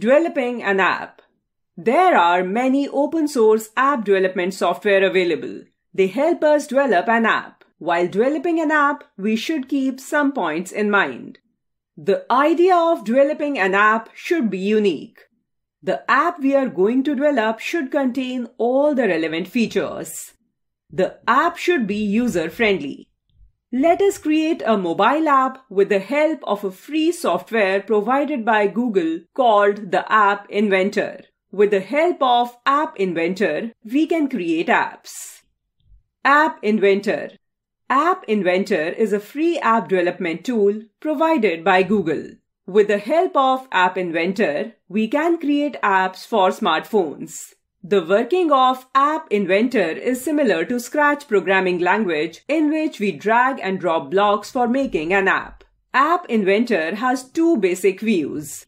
Developing an app. There are many open source app development software available. They help us develop an app. While developing an app, we should keep some points in mind. The idea of developing an app should be unique. The app we are going to develop should contain all the relevant features. The app should be user friendly. Let us create a mobile app with the help of a free software provided by Google called the App Inventor. With the help of App Inventor, we can create apps. App Inventor App Inventor is a free app development tool provided by Google. With the help of App Inventor, we can create apps for smartphones. The working of App Inventor is similar to Scratch programming language in which we drag and drop blocks for making an app. App Inventor has two basic views.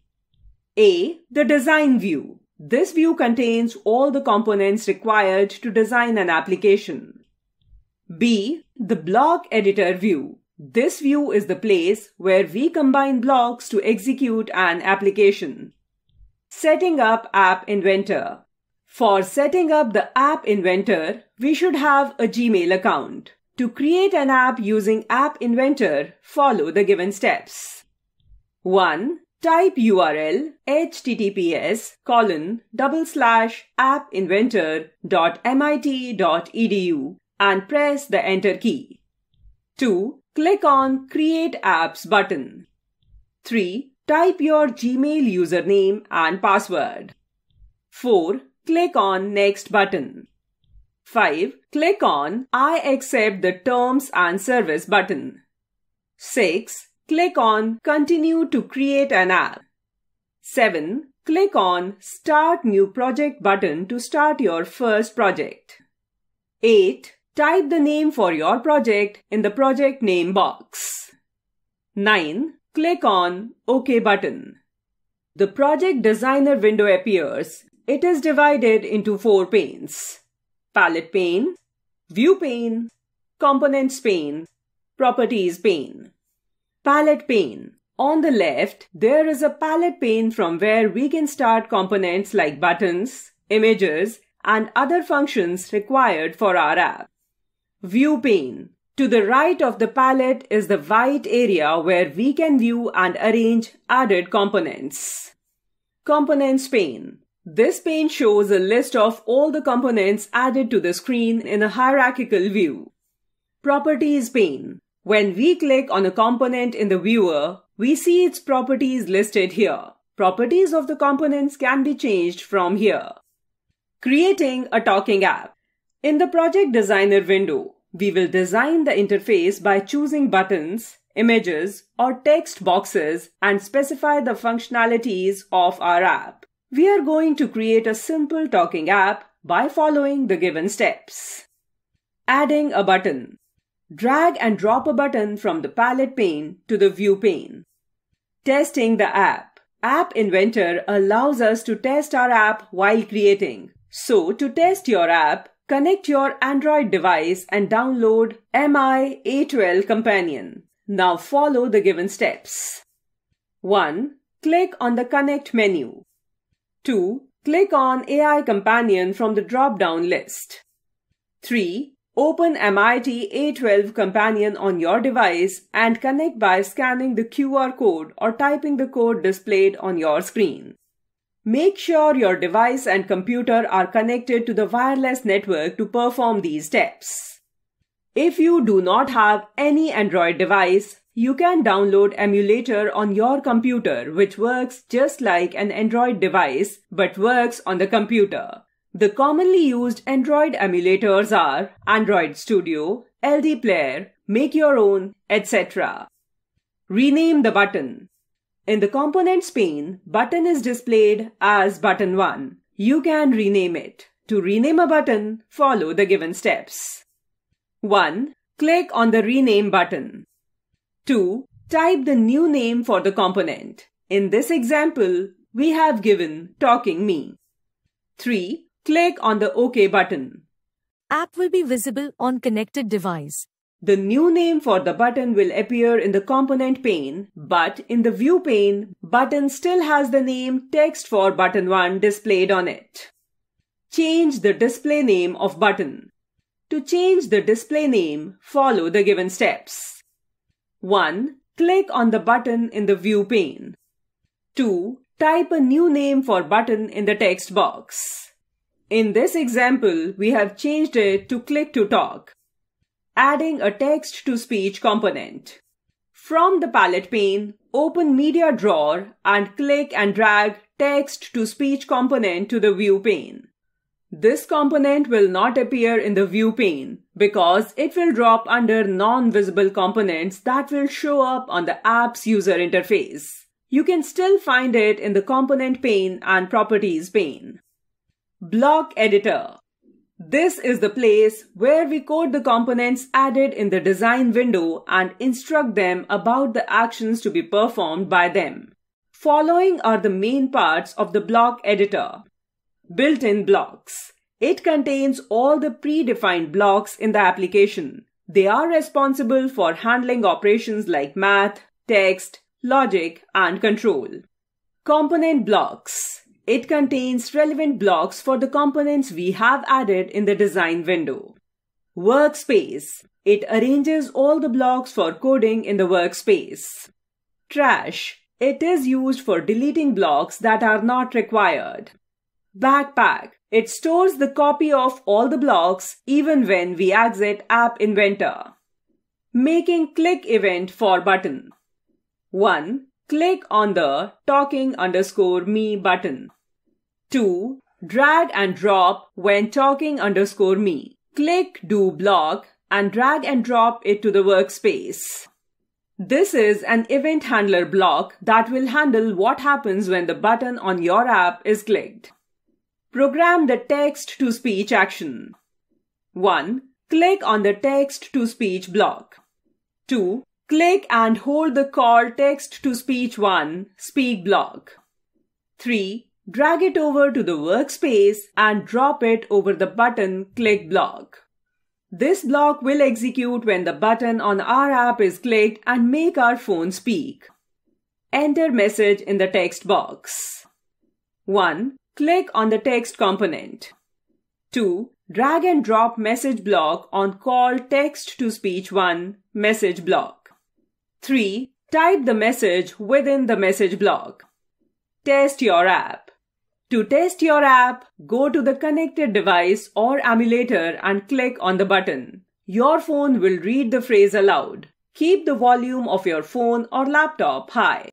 A. The design view. This view contains all the components required to design an application. B. The block editor view. This view is the place where we combine blocks to execute an application. Setting up App Inventor. For setting up the App Inventor, we should have a Gmail account. To create an app using App Inventor, follow the given steps. 1. Type URL https colon double slash appinventor.mit.edu and press the enter key. 2. Click on Create Apps button. 3. Type your Gmail username and password. 4. Click on Next button. 5. Click on I accept the terms and service button. 6. Click on Continue to create an app. 7. Click on Start New Project button to start your first project. 8. Type the name for your project in the project name box. 9. Click on OK button. The project designer window appears it is divided into four panes. Palette pane, View pane, Components pane, Properties pane. Palette pane. On the left, there is a palette pane from where we can start components like buttons, images, and other functions required for our app. View pane. To the right of the palette is the white area where we can view and arrange added components. Components pane. This pane shows a list of all the components added to the screen in a hierarchical view. Properties pane. When we click on a component in the viewer, we see its properties listed here. Properties of the components can be changed from here. Creating a talking app. In the project designer window, we will design the interface by choosing buttons, images, or text boxes and specify the functionalities of our app. We are going to create a simple talking app by following the given steps. Adding a button. Drag and drop a button from the palette pane to the view pane. Testing the app. App Inventor allows us to test our app while creating. So to test your app, connect your Android device and download MI AI2 Companion. Now follow the given steps. 1. Click on the Connect menu. 2. Click on AI Companion from the drop-down list. 3. Open MIT AI2 Companion on your device and connect by scanning the QR code or typing the code displayed on your screen. Make sure your device and computer are connected to the wireless network to perform these steps. If you do not have any Android device, you can download emulator on your computer which works just like an Android device but works on the computer. The commonly used Android emulators are Android Studio, LD Player, Make Your Own, etc. Rename the button. In the components pane, button is displayed as button 1. You can rename it. To rename a button, follow the given steps. 1. Click on the rename button. 2. Type the new name for the component. In this example, we have given Talking Me. 3. Click on the OK button. App will be visible on connected device. The new name for the button will appear in the component pane, but in the view pane, button still has the name text for button 1 displayed on it. Change the display name of button. To change the display name, follow the given steps. 1. Click on the button in the view pane. 2. Type a new name for button in the text box. In this example, we have changed it to click to talk adding a text to speech component. From the palette pane, open media drawer and click and drag text to speech component to the view pane. This component will not appear in the view pane because it will drop under non-visible components that will show up on the app's user interface. You can still find it in the component pane and properties pane. Block editor. This is the place where we code the components added in the design window and instruct them about the actions to be performed by them. Following are the main parts of the block editor. Built-in blocks. It contains all the predefined blocks in the application. They are responsible for handling operations like math, text, logic, and control. Component blocks. It contains relevant blocks for the components we have added in the design window. Workspace. It arranges all the blocks for coding in the workspace. Trash. It is used for deleting blocks that are not required. Backpack. It stores the copy of all the blocks even when we exit App Inventor. Making click event for button. 1. Click on the talking underscore me button. 2. Drag and drop when talking underscore me. Click do block and drag and drop it to the workspace. This is an event handler block that will handle what happens when the button on your app is clicked. Program the text to speech action. 1. Click on the text to speech block. 2. Click and hold the call text to speech 1 speak block. 3. Drag it over to the workspace and drop it over the button click block. This block will execute when the button on our app is clicked and make our phone speak. Enter message in the text box. 1. Click on the text component. 2. Drag and drop message block on call text to speech 1 message block. 3. Type the message within the message block. Test your app. To test your app, go to the connected device or emulator and click on the button. Your phone will read the phrase aloud. Keep the volume of your phone or laptop high.